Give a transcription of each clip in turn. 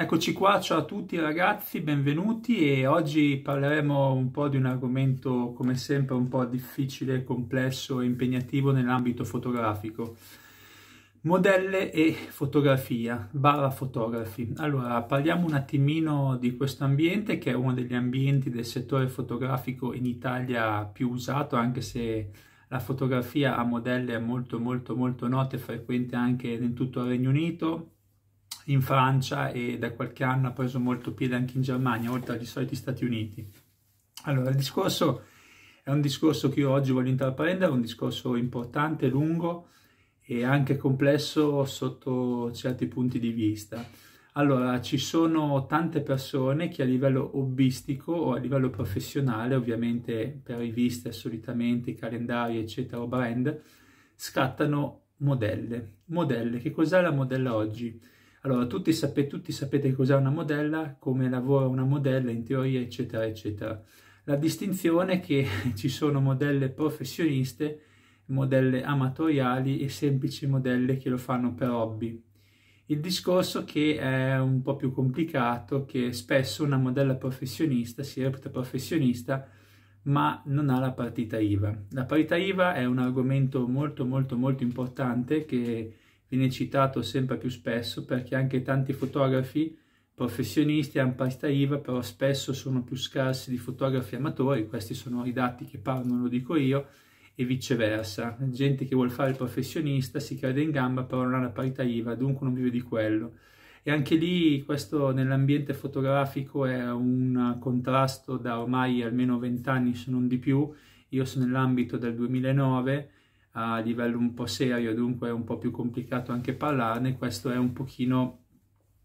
Eccoci qua, ciao a tutti ragazzi, benvenuti e oggi parleremo un po' di un argomento come sempre un po' difficile, complesso e impegnativo nell'ambito fotografico. Modelle e fotografia, barra fotografi. Allora, parliamo un attimino di questo ambiente che è uno degli ambienti del settore fotografico in Italia più usato, anche se la fotografia a modelle è molto molto molto nota e frequente anche in tutto il Regno Unito, in Francia e da qualche anno ha preso molto piede anche in Germania, oltre agli soliti Stati Uniti. Allora, il discorso è un discorso che io oggi voglio intraprendere, un discorso importante, lungo e anche complesso sotto certi punti di vista. Allora, ci sono tante persone che a livello hobbistico o a livello professionale, ovviamente per riviste solitamente, calendari, eccetera, o brand, scattano modelle. Modelle, che cos'è la modella oggi? Allora, tutti, sapete, tutti sapete cos'è una modella, come lavora una modella in teoria, eccetera, eccetera. La distinzione è che ci sono modelle professioniste, modelle amatoriali e semplici modelle che lo fanno per hobby. Il discorso che è un po' più complicato, che spesso una modella professionista si reputa professionista, ma non ha la partita IVA. La partita IVA è un argomento molto molto molto importante che viene citato sempre più spesso perché anche tanti fotografi professionisti hanno partita IVA, però spesso sono più scarsi di fotografi amatori, questi sono i dati che parlano, lo dico io, e viceversa. Gente che vuole fare il professionista si crede in gamba, però non ha la partita IVA, dunque non vive di quello. E anche lì questo nell'ambiente fotografico è un contrasto da ormai almeno vent'anni, se non di più. Io sono nell'ambito del 2009 a livello un po' serio, dunque è un po' più complicato anche parlarne, questo è un pochino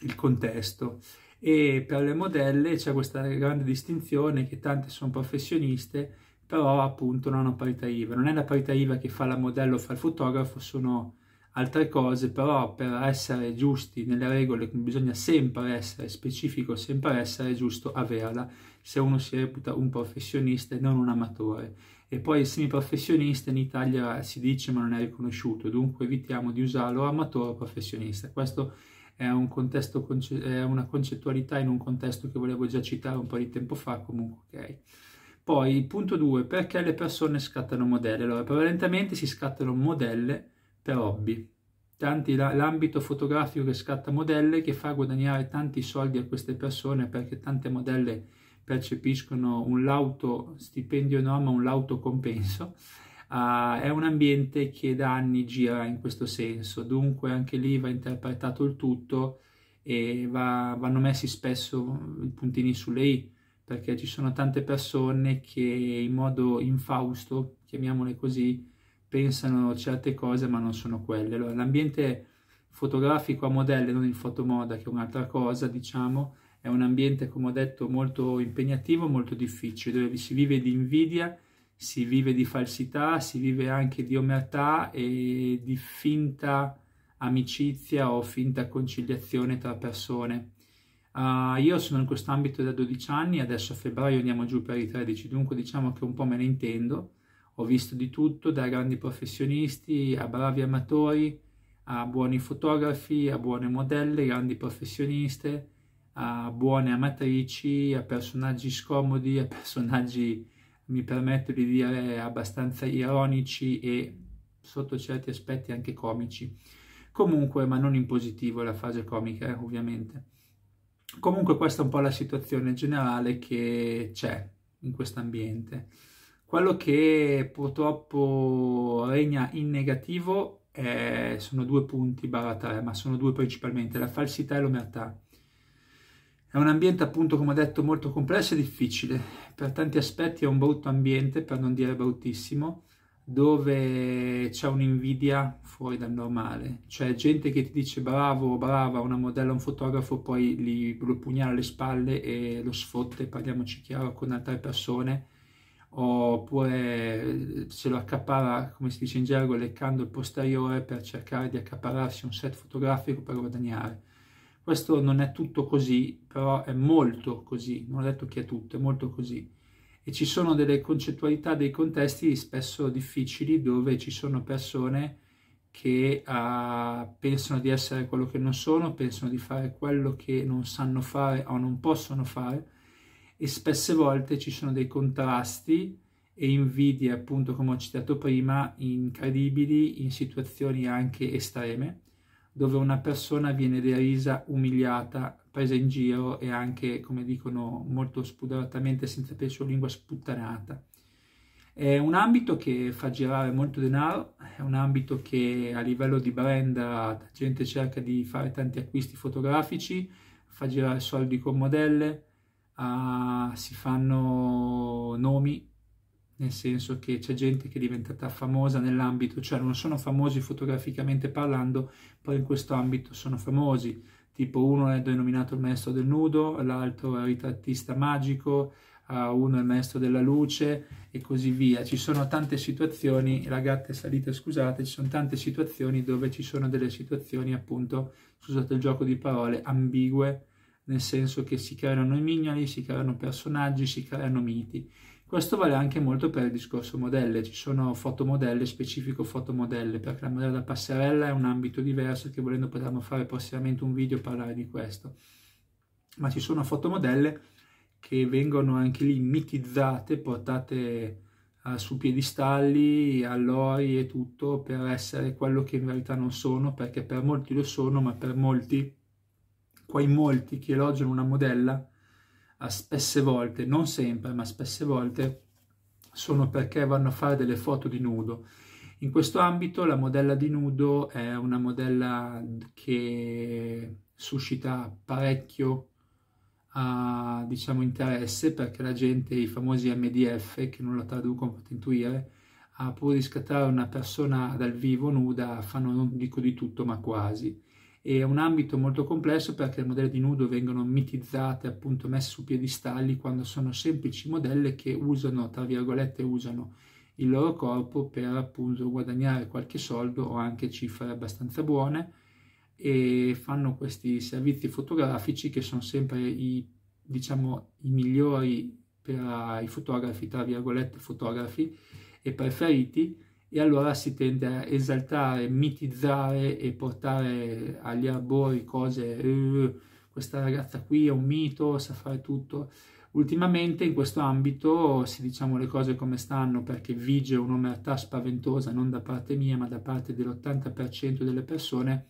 il contesto. E per le modelle c'è questa grande distinzione che tante sono professioniste, però appunto non hanno parità IVA. Non è la parità IVA che fa la modella o fa il fotografo, sono altre cose, però per essere giusti nelle regole bisogna sempre essere specifico, sempre essere giusto averla se uno si reputa un professionista e non un amatore. E poi il semiprofessionista in Italia si dice ma non è riconosciuto, dunque evitiamo di usarlo amatore o professionista. Questo è, un contesto, è una concettualità in un contesto che volevo già citare un po' di tempo fa, comunque ok. Poi, punto 2, perché le persone scattano modelle? Allora, prevalentemente si scattano modelle per hobby. Tanti, l'ambito fotografico che scatta modelle che fa guadagnare tanti soldi a queste persone perché tante modelle percepiscono un lauto stipendio no, ma un lauto compenso. Uh, è un ambiente che da anni gira in questo senso, dunque anche lì va interpretato il tutto e va, vanno messi spesso i puntini sulle i, perché ci sono tante persone che in modo infausto, chiamiamole così, pensano certe cose ma non sono quelle. Allora, l'ambiente fotografico a modelle, non il fotomoda che è un'altra cosa, diciamo, è un ambiente, come ho detto, molto impegnativo, molto difficile, dove si vive di invidia, si vive di falsità, si vive anche di omertà e di finta amicizia o finta conciliazione tra persone. Uh, io sono in questo ambito da 12 anni, adesso a febbraio andiamo giù per i 13, dunque diciamo che un po' me ne intendo ho visto di tutto, da grandi professionisti a bravi amatori, a buoni fotografi, a buone modelle, grandi professioniste, a buone amatrici, a personaggi scomodi, a personaggi, mi permetto di dire, abbastanza ironici e sotto certi aspetti anche comici. Comunque, ma non in positivo la fase comica, eh, ovviamente. Comunque questa è un po' la situazione generale che c'è in questo ambiente. Quello che purtroppo regna in negativo è, sono due punti barra tre, ma sono due principalmente, la falsità e l'omertà. È un ambiente appunto, come ho detto, molto complesso e difficile. Per tanti aspetti è un brutto ambiente, per non dire bruttissimo, dove c'è un'invidia fuori dal normale. Cioè gente che ti dice bravo brava, una modella, un fotografo, poi gli, lo pugnala alle spalle e lo sfotte, parliamoci chiaro, con altre persone oppure se lo accapara, come si dice in gergo, leccando il posteriore per cercare di accapararsi un set fotografico per guadagnare. Questo non è tutto così, però è molto così, non ho detto che è tutto, è molto così. E ci sono delle concettualità, dei contesti spesso difficili dove ci sono persone che uh, pensano di essere quello che non sono, pensano di fare quello che non sanno fare o non possono fare. E spesse volte ci sono dei contrasti e invidie, appunto come ho citato prima, incredibili in situazioni anche estreme, dove una persona viene derisa, umiliata, presa in giro e anche, come dicono molto spudoratamente, senza peso lingua, sputtanata. È un ambito che fa girare molto denaro, è un ambito che a livello di brand la gente cerca di fare tanti acquisti fotografici, fa girare soldi con modelle, uh, si fanno nomi, nel senso che c'è gente che è diventata famosa nell'ambito, cioè non sono famosi fotograficamente parlando, poi in questo ambito sono famosi, tipo uno è denominato il maestro del nudo, l'altro è il ritrattista magico, uno è il maestro della luce e così via. Ci sono tante situazioni, la gatta è salita, scusate, ci sono tante situazioni dove ci sono delle situazioni appunto, scusate il gioco di parole, ambigue, nel senso che si creano i mignoli, si creano personaggi, si creano miti. Questo vale anche molto per il discorso modelle, ci sono fotomodelle, specifico fotomodelle, perché la modella da passerella è un ambito diverso che volendo potremmo fare prossimamente un video e parlare di questo. Ma ci sono fotomodelle che vengono anche lì mitizzate, portate uh, su piedistalli, allori e tutto per essere quello che in verità non sono, perché per molti lo sono, ma per molti, quei molti che elogiano una modella, spesse volte, non sempre, ma spesse volte, sono perché vanno a fare delle foto di nudo. In questo ambito la modella di nudo è una modella che suscita parecchio uh, diciamo, interesse perché la gente, i famosi MDF, che non lo traduco, potete intuire, uh, pur di scattare una persona dal vivo nuda, fanno non dico di tutto, ma quasi. È un ambito molto complesso perché le modelle di nudo vengono mitizzate, appunto messe su piedistalli, quando sono semplici modelle che usano, tra virgolette, usano il loro corpo per appunto guadagnare qualche soldo o anche cifre abbastanza buone e fanno questi servizi fotografici che sono sempre i, diciamo, i migliori per i fotografi, tra virgolette fotografi e preferiti e allora si tende a esaltare, mitizzare e portare agli arbori cose, eh, questa ragazza qui è un mito, sa fare tutto. Ultimamente in questo ambito, se diciamo le cose come stanno, perché vige un'omertà spaventosa non da parte mia ma da parte dell'80% delle persone,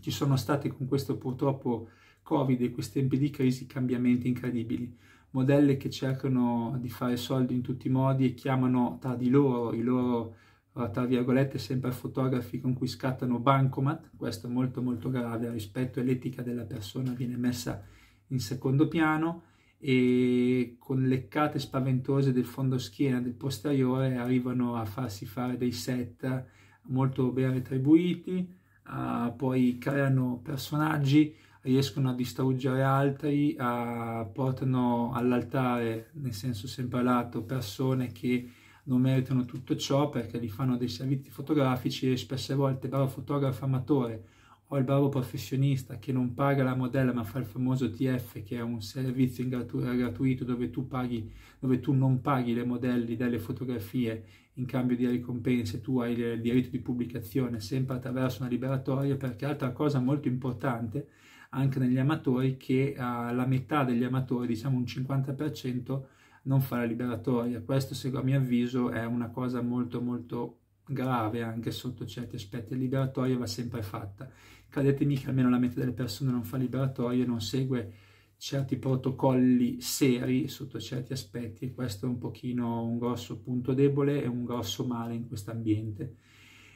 ci sono stati con questo purtroppo Covid e questi tempi di crisi cambiamenti incredibili. Modelle che cercano di fare soldi in tutti i modi e chiamano tra di loro i loro, eh, tra virgolette, sempre fotografi con cui scattano bancomat. Questo è molto molto grave, rispetto all'etica della persona viene messa in secondo piano e con leccate spaventose del fondoschiena del posteriore arrivano a farsi fare dei set molto ben retribuiti uh, poi creano personaggi, riescono a distruggere altri, uh, portano all'altare, nel senso sempre lato, persone che non meritano tutto ciò perché li fanno dei servizi fotografici e spesse volte il bravo fotografo amatore o il bravo professionista che non paga la modella ma fa il famoso TF che è un servizio gratu- gratuito dove tu, paghi, dove tu non paghi le modelli delle fotografie in cambio di ricompense tu hai il diritto di pubblicazione sempre attraverso una liberatoria perché altra cosa molto importante anche negli amatori che uh, la metà degli amatori, diciamo un 50%, non fa la liberatoria. Questo, a mio avviso, è una cosa molto molto grave anche sotto certi aspetti. La liberatoria va sempre fatta. Credetemi che almeno la metà delle persone non fa liberatoria, non segue certi protocolli seri sotto certi aspetti e questo è un pochino un grosso punto debole e un grosso male in questo ambiente.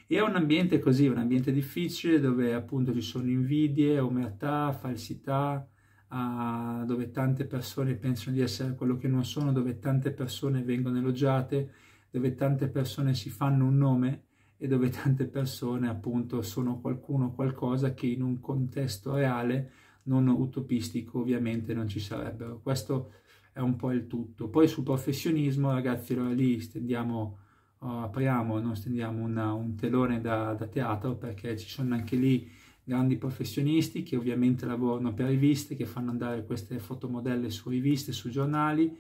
E è un ambiente così, un ambiente difficile dove appunto ci sono invidie, omertà, falsità, uh, dove tante persone pensano di essere quello che non sono, dove tante persone vengono elogiate, dove tante persone si fanno un nome e dove tante persone appunto sono qualcuno o qualcosa che in un contesto reale non utopistico ovviamente non ci sarebbero. Questo è un po' il tutto. Poi sul professionismo, ragazzi, allora lì stendiamo, apriamo, non stendiamo una, un telone da, da, teatro perché ci sono anche lì grandi professionisti che ovviamente lavorano per riviste, che fanno andare queste fotomodelle su riviste, su giornali.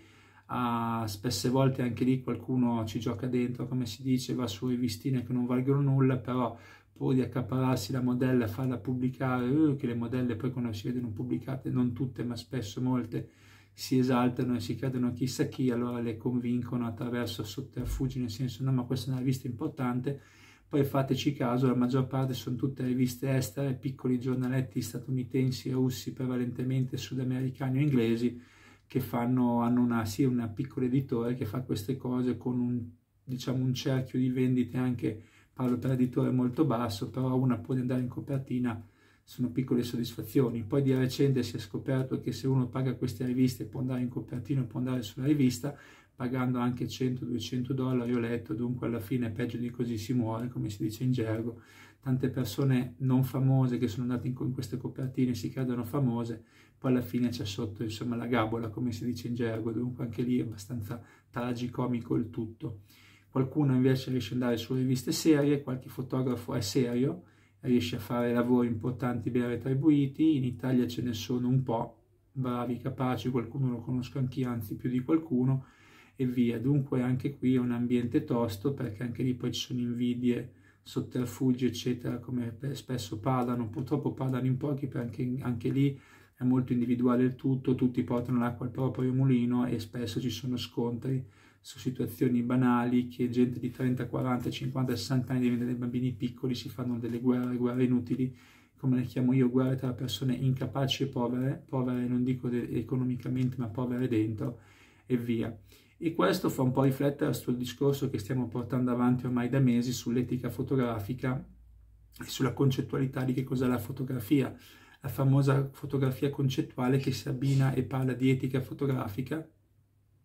Uh, spesse volte anche lì qualcuno ci gioca dentro, come si dice, va su rivistine che non valgono nulla, però poi di accapararsi la modella e farla pubblicare, uh, che le modelle poi quando si vedono pubblicate, non tutte ma spesso molte, si esaltano e si credono chissà chi, allora le convincono attraverso sotterfugi, nel senso no ma questa è una rivista importante, poi fateci caso, la maggior parte sono tutte riviste estere, piccoli giornaletti statunitensi russi, prevalentemente sudamericani o inglesi, che fanno, hanno una, sì, una piccola editore che fa queste cose con un, diciamo, un cerchio di vendite anche, parlo per editore molto basso, però una può andare in copertina, sono piccole soddisfazioni. Poi di recente si è scoperto che se uno paga queste riviste può andare in copertina, può andare sulla rivista, pagando anche 100-200 dollari, ho letto, dunque alla fine peggio di così si muore, come si dice in gergo. Tante persone non famose che sono andate in, in queste copertine si credono famose, poi alla fine c'è sotto insomma la gabola, come si dice in gergo, dunque anche lì è abbastanza tragicomico il tutto. Qualcuno invece riesce ad andare su riviste serie, qualche fotografo è serio, riesce a fare lavori importanti ben retribuiti, in Italia ce ne sono un po', bravi, capaci, qualcuno lo conosco anch'io, anzi più di qualcuno, e via. Dunque anche qui è un ambiente tosto perché anche lì poi ci sono invidie, sotterfugi eccetera come spesso parlano, purtroppo parlano in pochi perché anche lì è molto individuale il tutto, tutti portano l'acqua al proprio mulino e spesso ci sono scontri su situazioni banali che gente di 30, 40, 50, 60 anni diventa dei bambini piccoli, si fanno delle guerre, guerre inutili, come le chiamo io, guerre tra persone incapaci e povere, povere non dico economicamente ma povere dentro e via. E questo fa un po' riflettere sul discorso che stiamo portando avanti ormai da mesi sull'etica fotografica e sulla concettualità di che cos'è la fotografia, la famosa fotografia concettuale che si abbina e parla di etica fotografica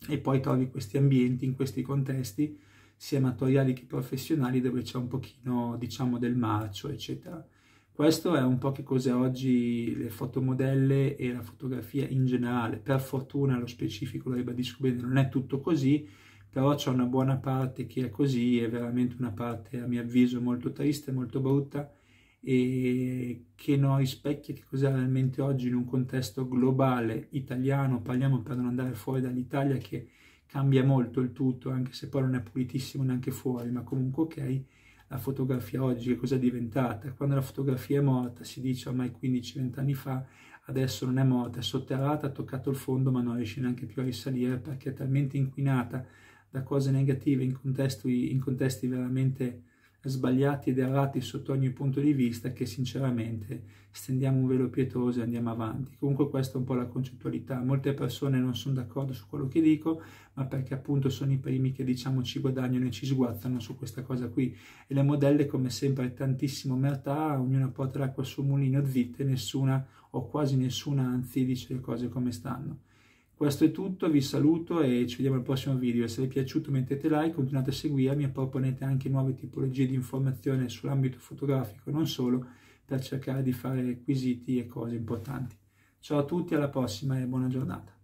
e poi trovi questi ambienti, in questi contesti, sia amatoriali che professionali, dove c'è un pochino, diciamo, del marcio, eccetera. Questo è un po' che cos'è oggi le fotomodelle e la fotografia in generale. Per fortuna, lo specifico, lo ribadisco bene, non è tutto così, però c'è una buona parte che è così, è veramente una parte a mio avviso molto triste, molto brutta e che non rispecchia che cos'è realmente oggi in un contesto globale italiano, parliamo per non andare fuori dall'Italia che cambia molto il tutto, anche se poi non è pulitissimo neanche fuori, ma comunque ok la fotografia oggi che cosa è diventata. Quando la fotografia è morta, si dice ormai 15-20 anni fa, adesso non è morta, è sotterrata, ha toccato il fondo ma non riesce neanche più a risalire perché è talmente inquinata da cose negative in contesti, in contesti veramente sbagliati ed errati sotto ogni punto di vista che sinceramente stendiamo un velo pietoso e andiamo avanti. Comunque questa è un po' la concettualità. Molte persone non sono d'accordo su quello che dico, ma perché appunto sono i primi che diciamo ci guadagnano e ci sguazzano su questa cosa qui. E le modelle come sempre tantissimo mertà, ognuna porta l'acqua sul mulino zitte, nessuna o quasi nessuna anzi dice le cose come stanno. Questo è tutto, vi saluto e ci vediamo al prossimo video. Se vi è piaciuto mettete like, continuate a seguirmi e proponete anche nuove tipologie di informazione sull'ambito fotografico non solo per cercare di fare quesiti e cose importanti. Ciao a tutti, alla prossima e buona giornata.